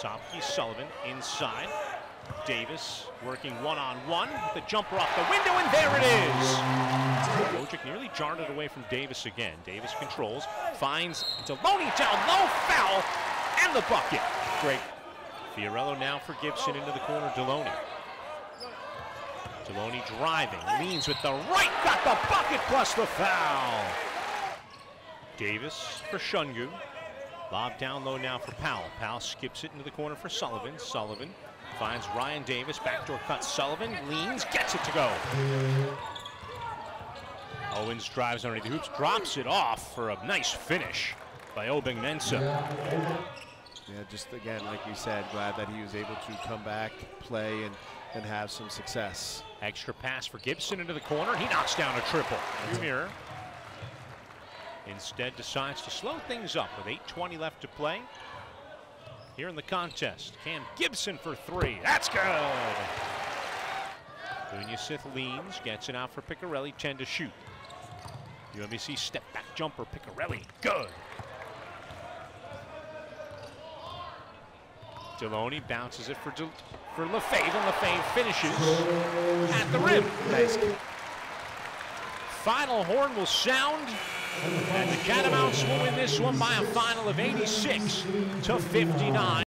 Top Sullivan inside. Davis working one-on-one. The jumper off the window, and there it is. Wojcik nearly jarred it away from Davis again. Davis controls, finds Deloney down low, foul, and the bucket. Great. Fiorillo now for Gibson into the corner, Deloney. Deloney driving, leans with the right, got the bucket plus the foul. Davis for Shungu. Lob down low now for Powell. Powell skips it into the corner for Sullivan. Sullivan finds Ryan Davis. Backdoor cut. Sullivan leans, gets it to go. Owens drives underneath the hoops, drops it off for a nice finish by Obeng Mensah. Yeah, just again, like you said, glad that he was able to come back, play, and, and have some success. Extra pass for Gibson into the corner. He knocks down a triple. Mirror instead decides to slow things up with 8.20 left to play. Here in the contest, Cam Gibson for three. That's good. Sith leans, gets it out for Picarelli, 10 to shoot. UMBC step back jumper, Picarelli, good. Deloney bounces it for, De for Lefebvre, and Lefebvre finishes at the rim. Nice. Final horn will sound, and the Catamounts will win this one by a final of 86 to 59.